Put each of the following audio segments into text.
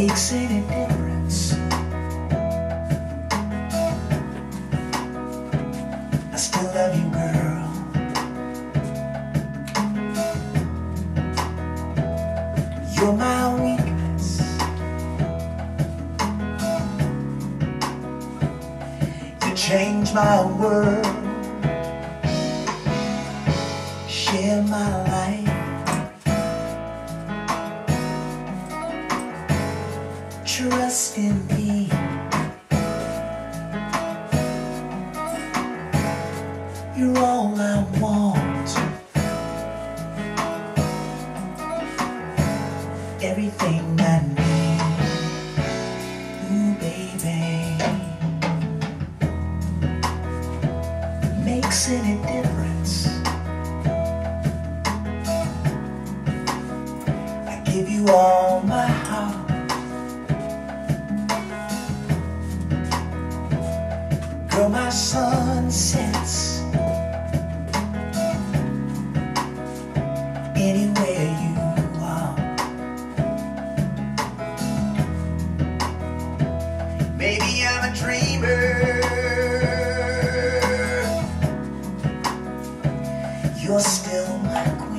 makes any difference. I still love you, girl. You're my weakness. You change my world. Share my life. Trust in me. You're all I want. Everything I need. Ooh, baby. Makes any difference. Girl, my sun sets anywhere you are. Maybe I'm a dreamer. You're still my queen.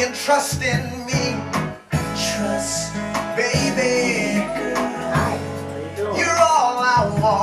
Can trust in me. Trust, baby. You're all I want.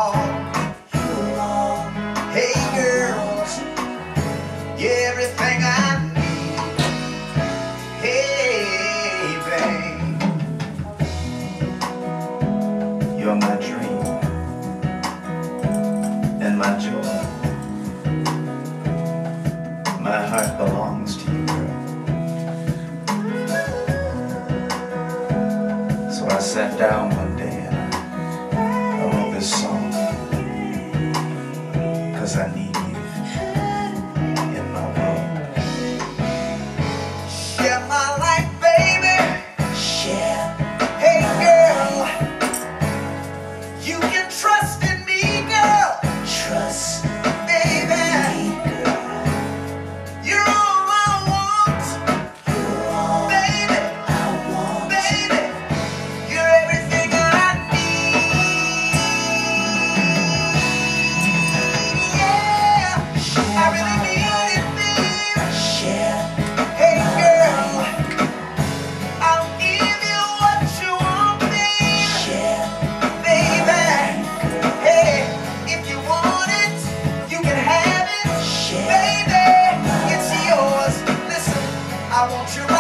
sat down one day and I, wrote this song because I need you. I want you.